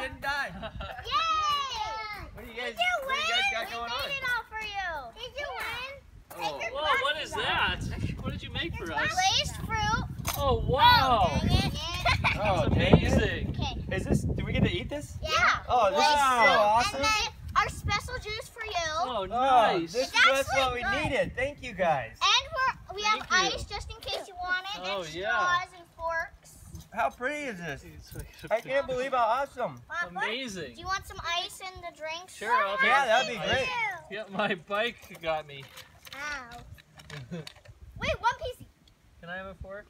didn't die. Yay! What do you guys, Did you what do you guys got we going made on? it all for you. Did you win? Oh, Whoa, what glasses that? What did you make for us? Glazed fruit. Oh, oh wow. Oh, dang it. Oh, That's amazing. Okay. Is this, do we get to eat this? Yeah. Oh, this Glazed is so fruit. awesome. And then our special juice for you. Oh, nice. Oh, this is what we good. needed. Thank you guys. And we're, we have Thank you. ice just in case you want it. Oh, and yeah. straws and forks. How pretty is this? I can't believe how awesome. Mom. Amazing. Do you want some ice in the drink? Sure, I'll take Yeah, that'd be some great. Yeah, my bike got me. Ow. Wait, one piece. Can I have a fork?